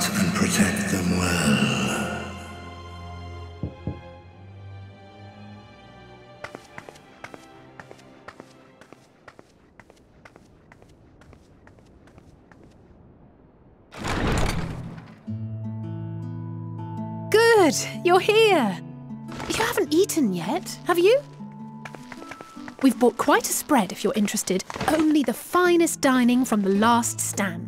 And protect them well. Good, you're here. You haven't eaten yet, have you? We've bought quite a spread if you're interested. Only the finest dining from the last stand.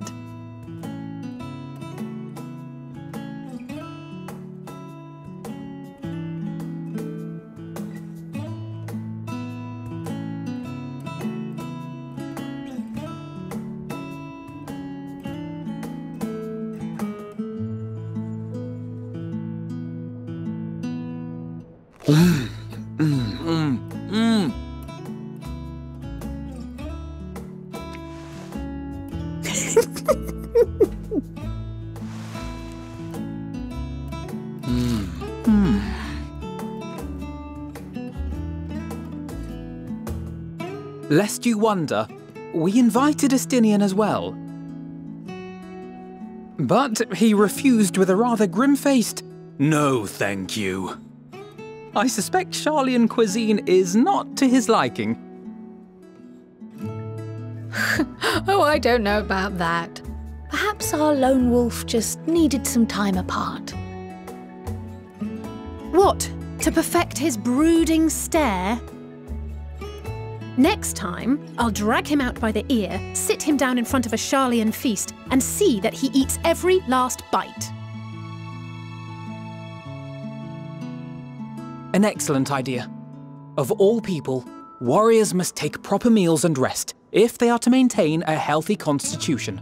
Mm, mm. Mm. Lest you wonder, we invited Estinian as well. But he refused with a rather grim-faced, no thank you. I suspect Sharlayan cuisine is not to his liking. Oh, I don't know about that. Perhaps our lone wolf just needed some time apart. What? To perfect his brooding stare? Next time, I'll drag him out by the ear, sit him down in front of a Sharlayan feast, and see that he eats every last bite. An excellent idea. Of all people, warriors must take proper meals and rest if they are to maintain a healthy constitution.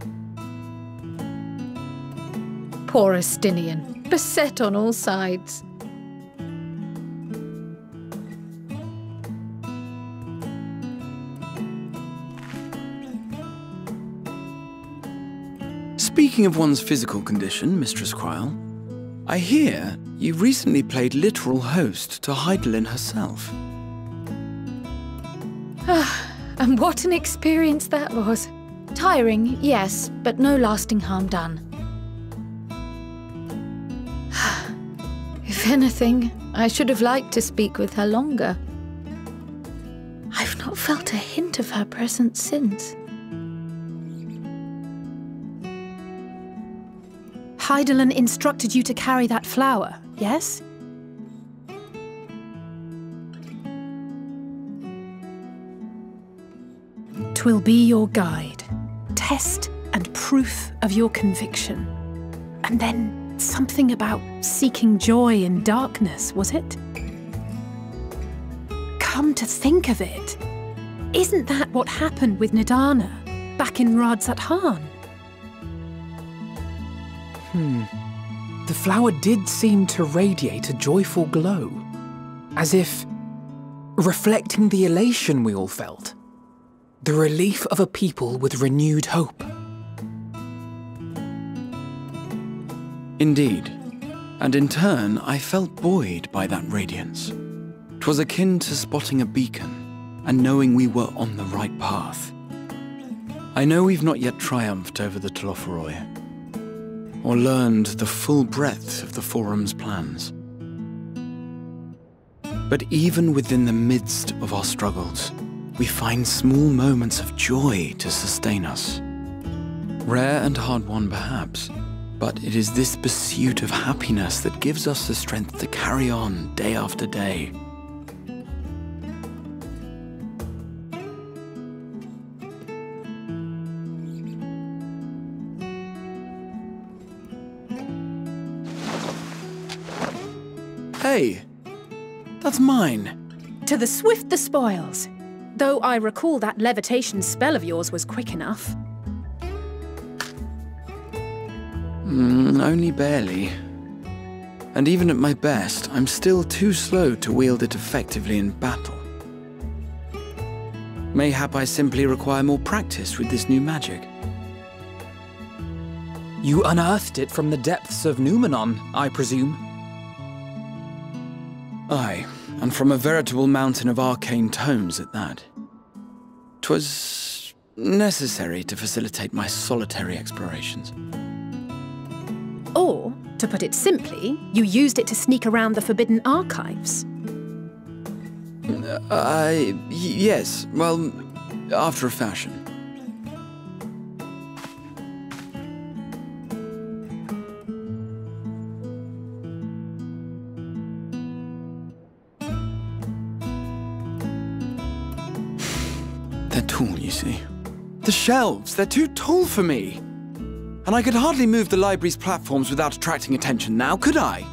Poor Estinian, beset on all sides. Speaking of one's physical condition, Mistress Krile, I hear you recently played literal host to Hydaelyn herself. Ah, and what an experience that was. Tiring, yes, but no lasting harm done. if anything, I should have liked to speak with her longer. I've not felt a hint of her presence since. Hydaelyn instructed you to carry that flower, yes? Twill be your guide, test and proof of your conviction. And then something about seeking joy in darkness, was it? Come to think of it, isn't that what happened with Nidana back in Radz-at-Han? Hmm. The flower did seem to radiate a joyful glow, as if reflecting the elation we all felt, the relief of a people with renewed hope. Indeed. And in turn, I felt buoyed by that radiance. 'Twas akin to spotting a beacon and knowing we were on the right path. I know we've not yet triumphed over the Telophoroi, or learned the full breadth of the Forum's plans. But even within the midst of our struggles, we find small moments of joy to sustain us. Rare and hard won, perhaps, but it is this pursuit of happiness that gives us the strength to carry on day after day. Hey, that's mine. To the swift the spoils. Though I recall that levitation spell of yours was quick enough. Mm, only barely. And even at my best, I'm still too slow to wield it effectively in battle. Mayhap I simply require more practice with this new magic. You unearthed it from the depths of Noumenon, I presume. From a veritable mountain of arcane tomes at that. 'Twas necessary to facilitate my solitary explorations. Or, to put it simply, you used it to sneak around the Forbidden Archives. Uh, I. yes, well, after a fashion. Tall, you see. The shelves, they're too tall for me. And I could hardly move the library's platforms without attracting attention now, could I?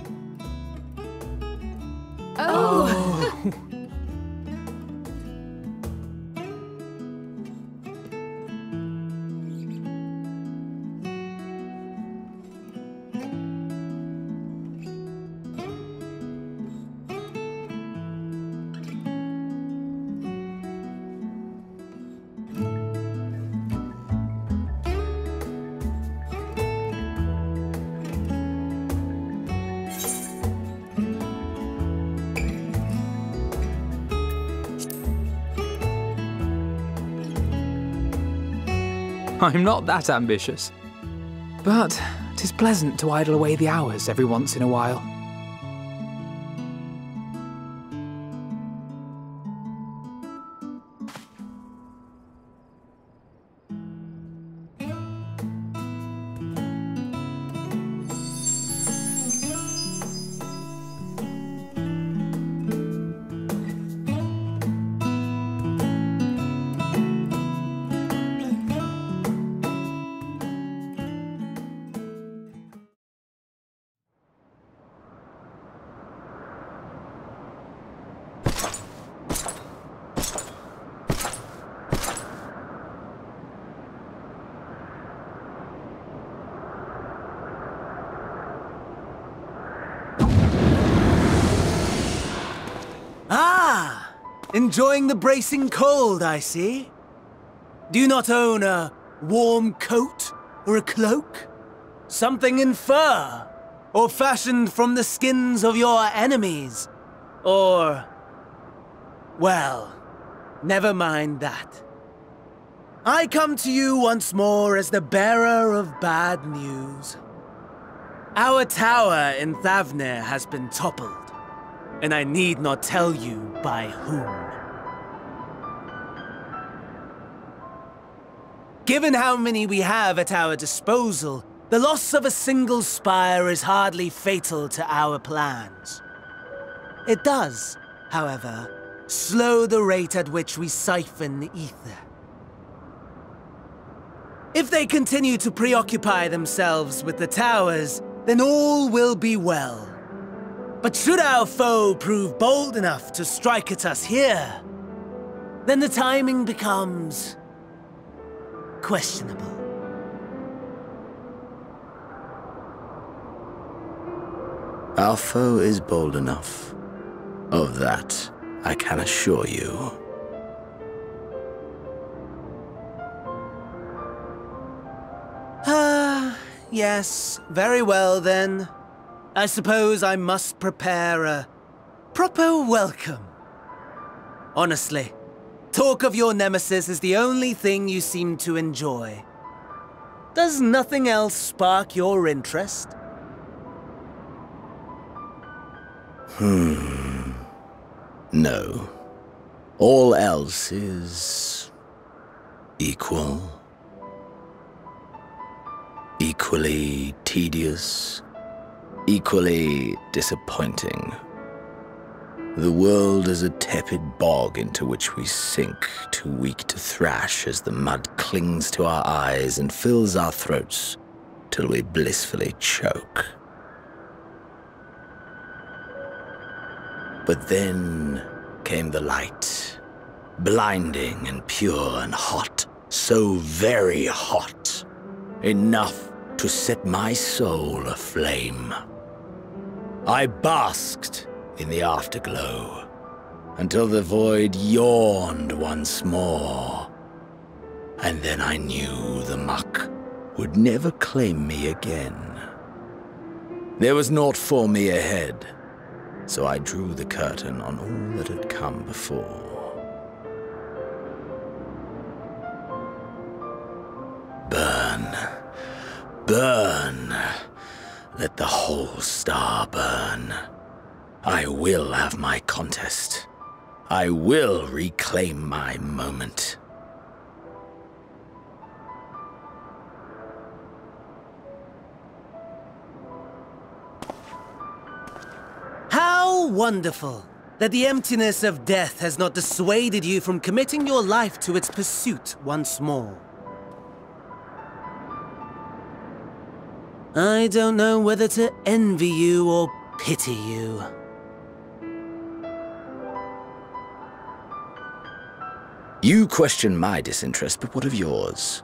I'm not that ambitious. But 'tis pleasant to idle away the hours every once in a while. Enjoying the bracing cold, I see. Do you not own a warm coat or a cloak? Something in fur? Or fashioned from the skins of your enemies? Or... Well, never mind that. I come to you once more as the bearer of bad news. Our tower in Thavnair has been toppled, and I need not tell you by whom. Given how many we have at our disposal, the loss of a single spire is hardly fatal to our plans. It does, however, slow the rate at which we siphon the ether. If they continue to preoccupy themselves with the towers, then all will be well. But should our foe prove bold enough to strike at us here, then the timing becomes questionable. Our foe is bold enough. Of that, I can assure you. Ah, yes, very well then. I suppose I must prepare a proper welcome. Honestly, talk of your nemesis is the only thing you seem to enjoy. Does nothing else spark your interest? Hmm. No. All else is... equal. Equally tedious. Equally disappointing. The world is a tepid bog into which we sink, too weak to thrash as the mud clings to our eyes and fills our throats till we blissfully choke. But then came the light, blinding and pure and hot, so very hot, enough to set my soul aflame. I basked in the afterglow until the void yawned once more. And then I knew the muck would never claim me again. There was naught for me ahead, so I drew the curtain on all that had come before. Burn, burn, Let the whole star burn. I will have my contest. I will reclaim my moment. How wonderful that the emptiness of death has not dissuaded you from committing your life to its pursuit once more. I don't know whether to envy you or pity you. You question my disinterest, but what of yours?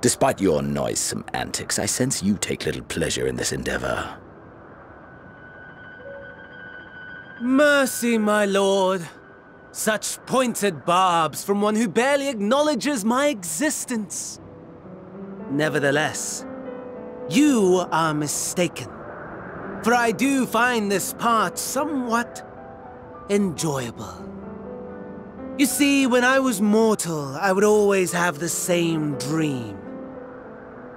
Despite your noisome antics, I sense you take little pleasure in this endeavor. Mercy, my lord. Such pointed barbs from one who barely acknowledges my existence. Nevertheless, you are mistaken. For I do find this part somewhat enjoyable. You see, when I was mortal, I would always have the same dream.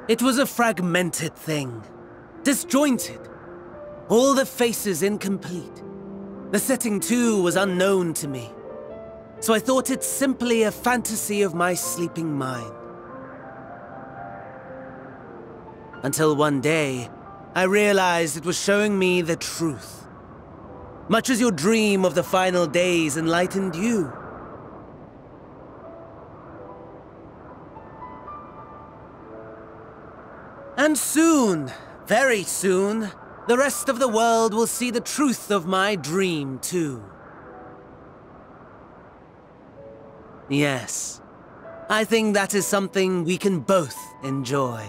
It was a fragmented thing, disjointed, all the faces incomplete. The setting, too, was unknown to me, so I thought it simply a fantasy of my sleeping mind. Until one day, I realized it was showing me the truth. Much as your dream of the final days enlightened you. And soon, very soon, the rest of the world will see the truth of my dream, too. Yes, I think that is something we can both enjoy.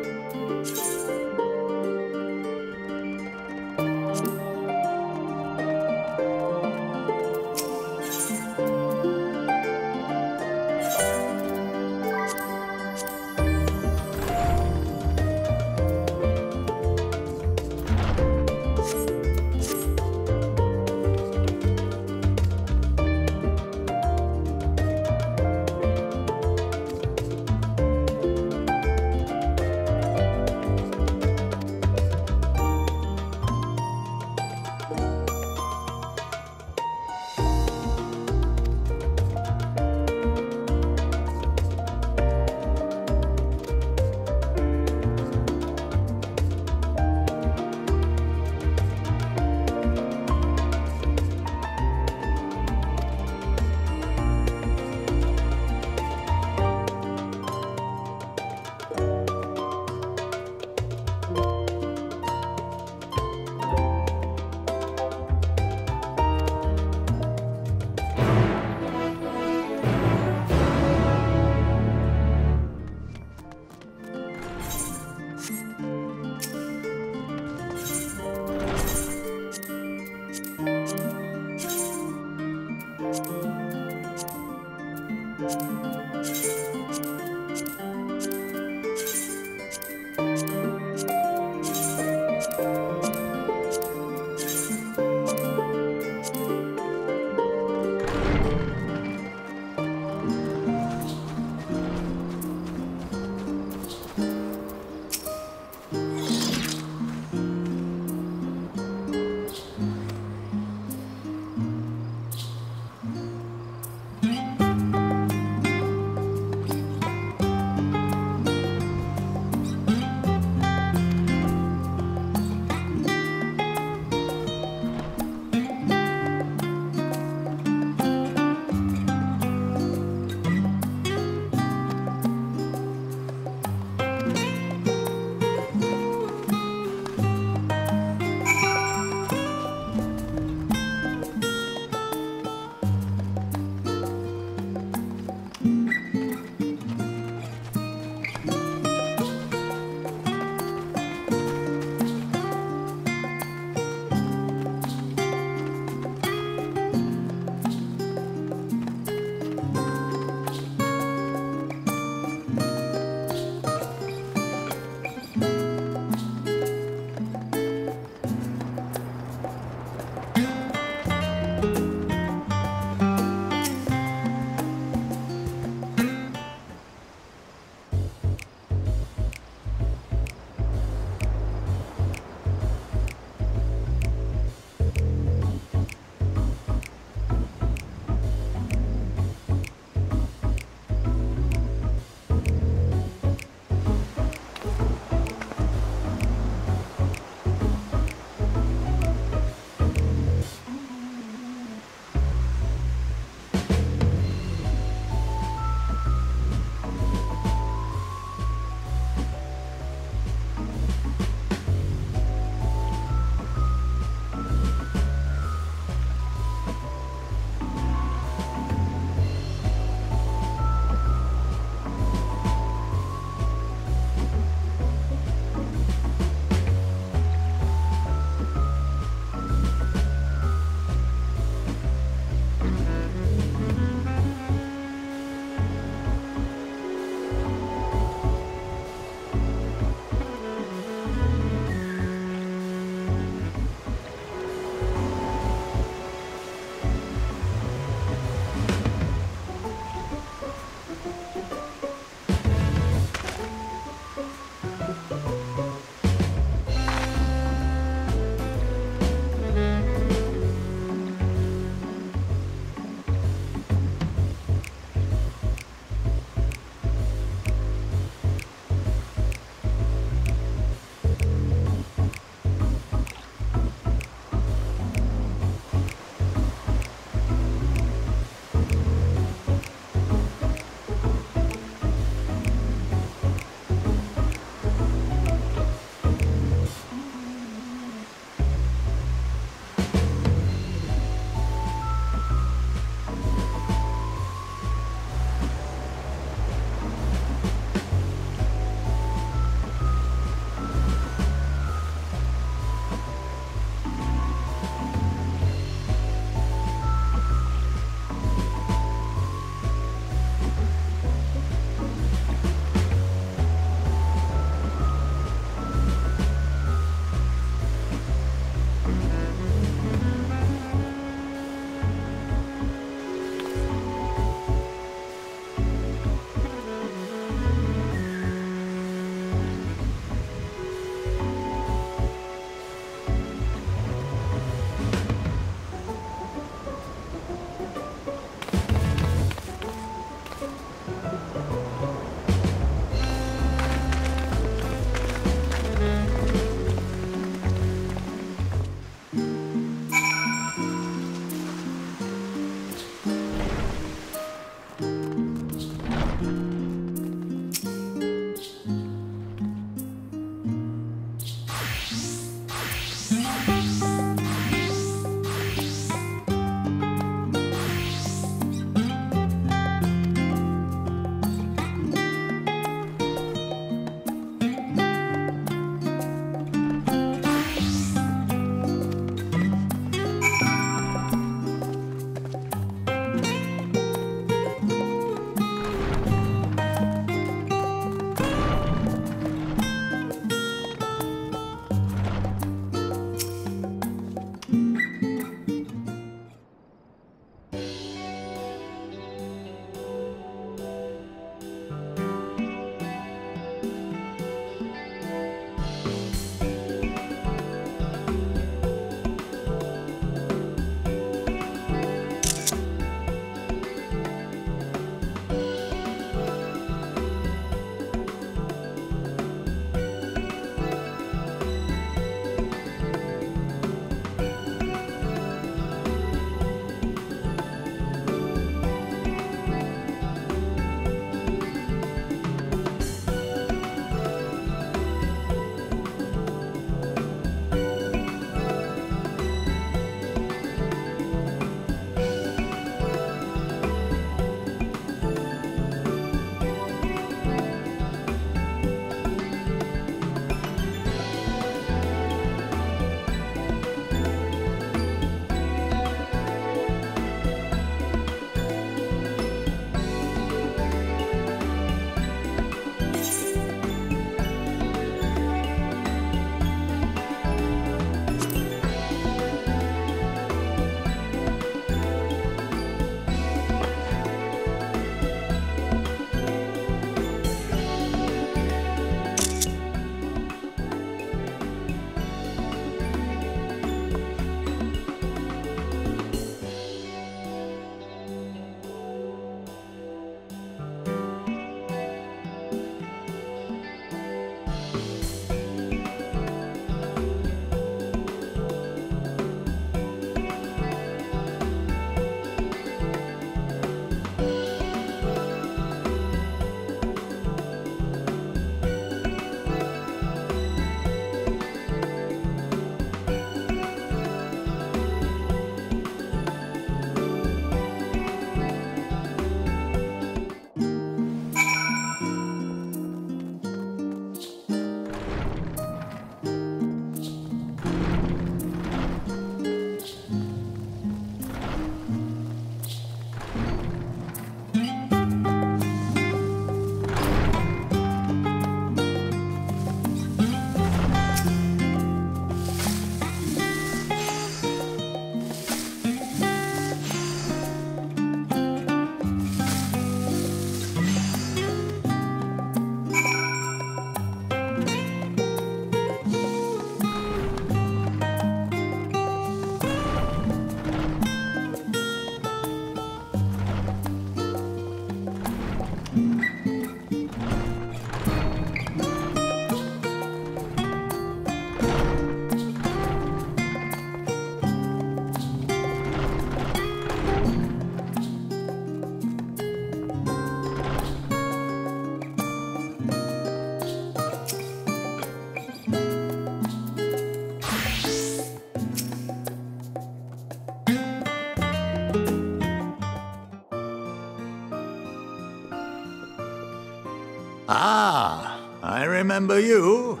Remember you.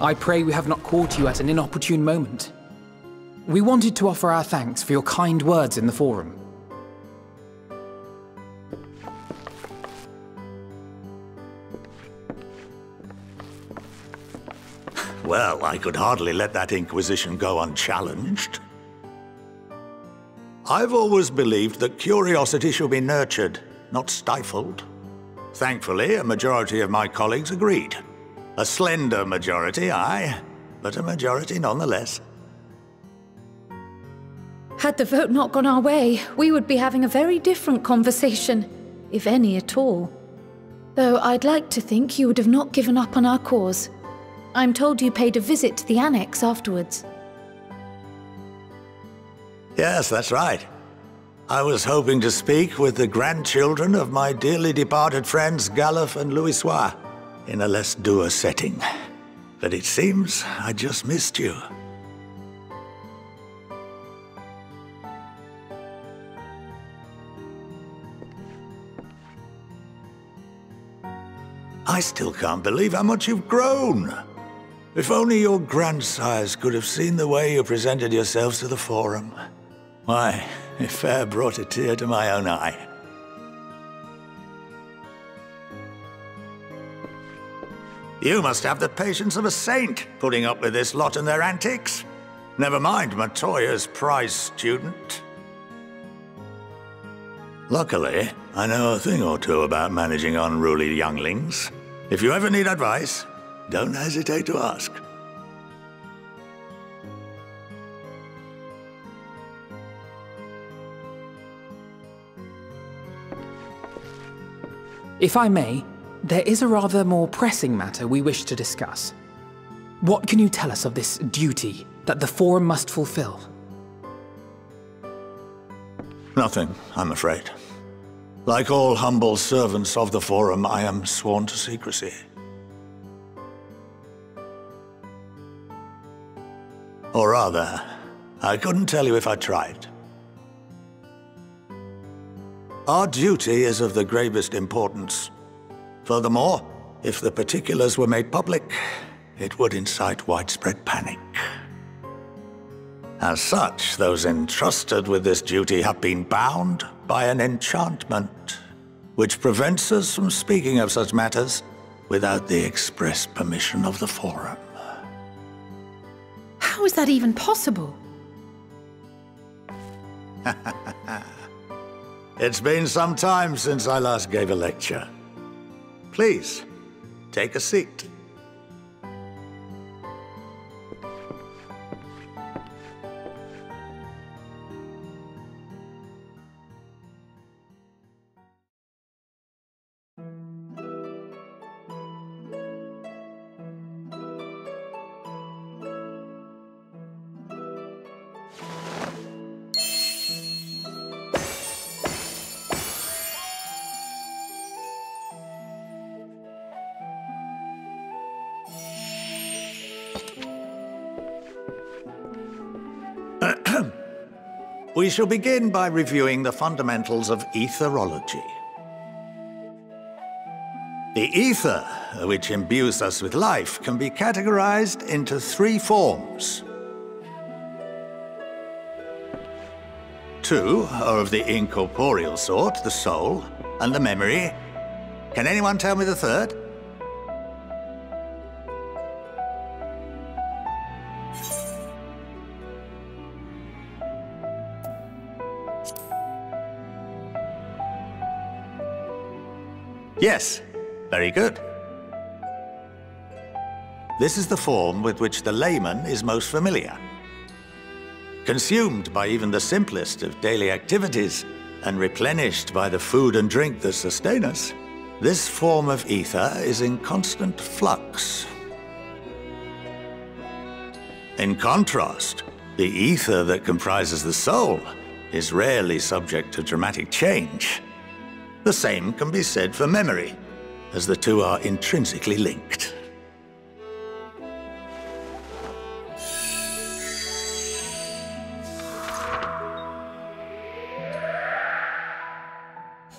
I pray we have not caught you at an inopportune moment. We wanted to offer our thanks for your kind words in the forum. Well, I could hardly let that Inquisition go unchallenged. I've always believed that curiosity should be nurtured, not stifled. Thankfully, a majority of my colleagues agreed. A slender majority, aye, but a majority nonetheless. Had the vote not gone our way, we would be having a very different conversation, if any at all. Though I'd like to think you would have not given up on our cause. I'm told you paid a visit to the Annex afterwards. Yes, that's right. I was hoping to speak with the grandchildren of my dearly departed friends Galuf and Louisoix in a less dour setting. But it seems I just missed you. I still can't believe how much you've grown. If only your grandsires could have seen the way you presented yourselves to the Forum. Why, it fair brought a tear to my own eye. You must have the patience of a saint, putting up with this lot and their antics. Never mind Matoya's prize student. Luckily, I know a thing or two about managing unruly younglings. If you ever need advice, don't hesitate to ask. If I may, there is a rather more pressing matter we wish to discuss. What can you tell us of this duty that the Forum must fulfill? Nothing, I'm afraid. Like all humble servants of the Forum, I am sworn to secrecy. Or rather, I couldn't tell you if I tried. Our duty is of the gravest importance. Furthermore, if the particulars were made public, it would incite widespread panic. As such, those entrusted with this duty have been bound by an enchantment, which prevents us from speaking of such matters without the express permission of the Forum. How is that even possible? It's been some time since I last gave a lecture. Please, take a seat. We shall begin by reviewing the fundamentals of etherology. The ether, which imbues us with life, can be categorized into three forms. Two are of the incorporeal sort, the soul, and the memory. Can anyone tell me the third? Yes, very good. This is the form with which the layman is most familiar. Consumed by even the simplest of daily activities, and replenished by the food and drink that sustain us, this form of ether is in constant flux. In contrast, the ether that comprises the soul is rarely subject to dramatic change. The same can be said for memory, as the two are intrinsically linked.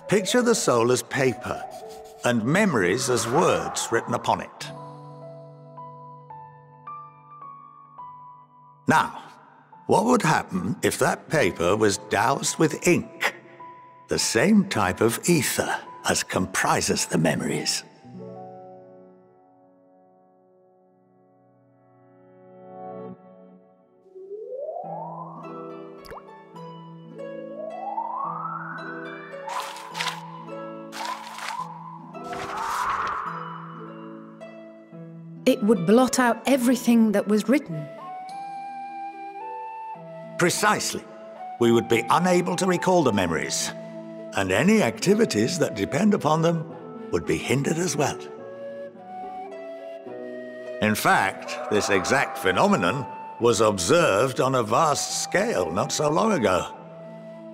Picture the soul as paper, and memories as words written upon it. Now, what would happen if that paper was doused with ink? The same type of ether as comprises the memories. It would blot out everything that was written. Precisely. We would be unable to recall the memories, and any activities that depend upon them would be hindered as well. In fact, this exact phenomenon was observed on a vast scale not so long ago.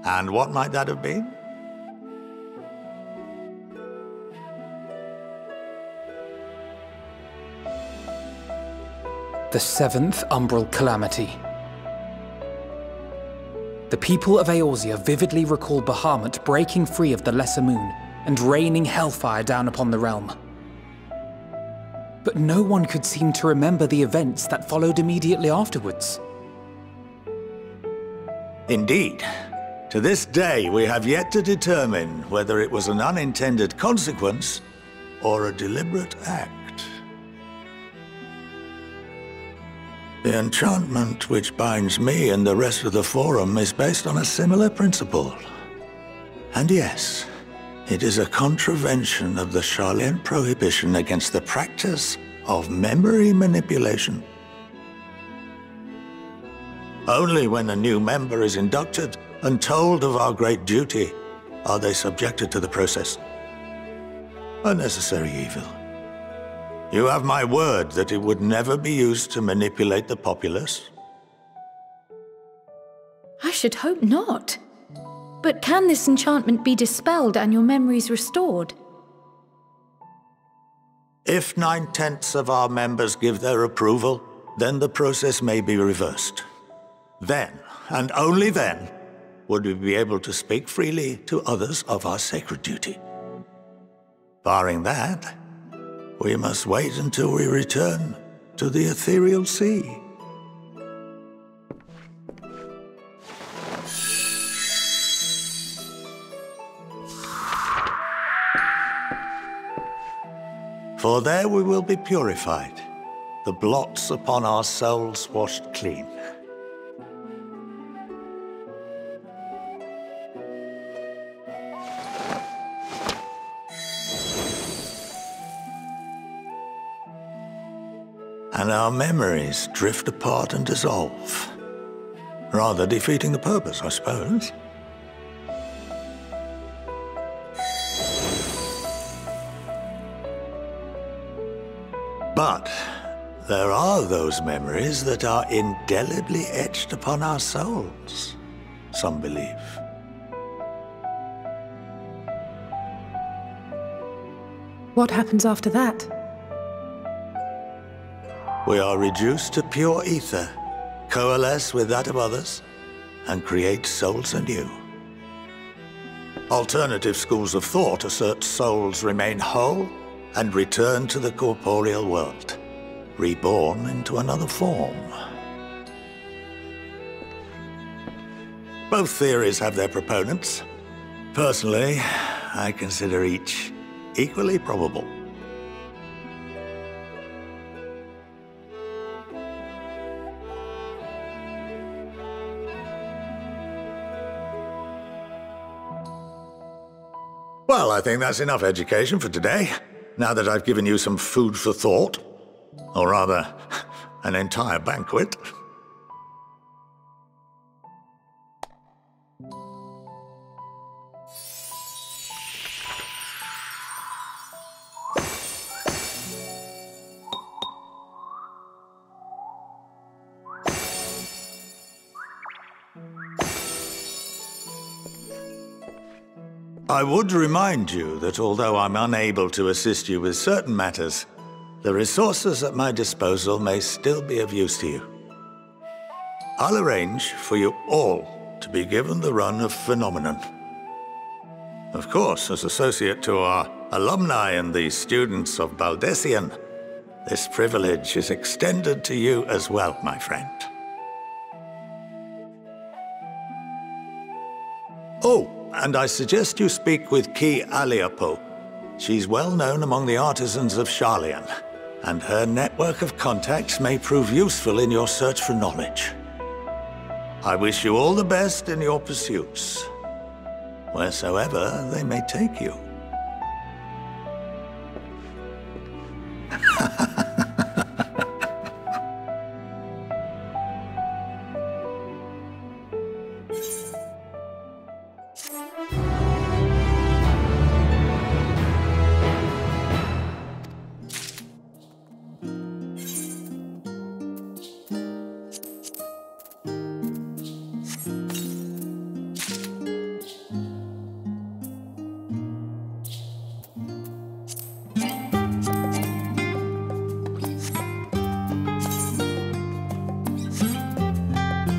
And what might that have been? The seventh Umbral Calamity. The people of Eorzea vividly recall Bahamut breaking free of the Lesser Moon and raining hellfire down upon the realm. But no one could seem to remember the events that followed immediately afterwards. Indeed. To this day, we have yet to determine whether it was an unintended consequence or a deliberate act. The enchantment which binds me and the rest of the Forum is based on a similar principle. And yes, it is a contravention of the Sharlayan prohibition against the practice of memory manipulation. Only when a new member is inducted and told of our great duty are they subjected to the process. A necessary evil. You have my word that it would never be used to manipulate the populace? I should hope not. But can this enchantment be dispelled and your memories restored? If nine-tenths of our members give their approval, then the process may be reversed. Then, and only then, would we be able to speak freely to others of our sacred duty. Barring that, we must wait until we return to the aetherial sea. For there we will be purified, the blots upon our souls washed clean. And our memories drift apart and dissolve. Rather defeating the purpose, I suppose. But there are those memories that are indelibly etched upon our souls, some believe. What happens after that? We are reduced to pure aether, coalesce with that of others, and create souls anew. Alternative schools of thought assert souls remain whole and return to the corporeal world, reborn into another form. Both theories have their proponents. Personally, I consider each equally probable. Well, I think that's enough education for today, now that I've given you some food for thought. Or rather, an entire banquet. I would remind you that although I'm unable to assist you with certain matters, the resources at my disposal may still be of use to you. I'll arrange for you all to be given the run of Noumenon. Of course, as associate to our alumni and the students of Baldesion, this privilege is extended to you as well, my friend. Oh, and I suggest you speak with Ki Aliapo. She's well known among the artisans of Sharlayan, and her network of contacts may prove useful in your search for knowledge. I wish you all the best in your pursuits, wheresoever they may take you.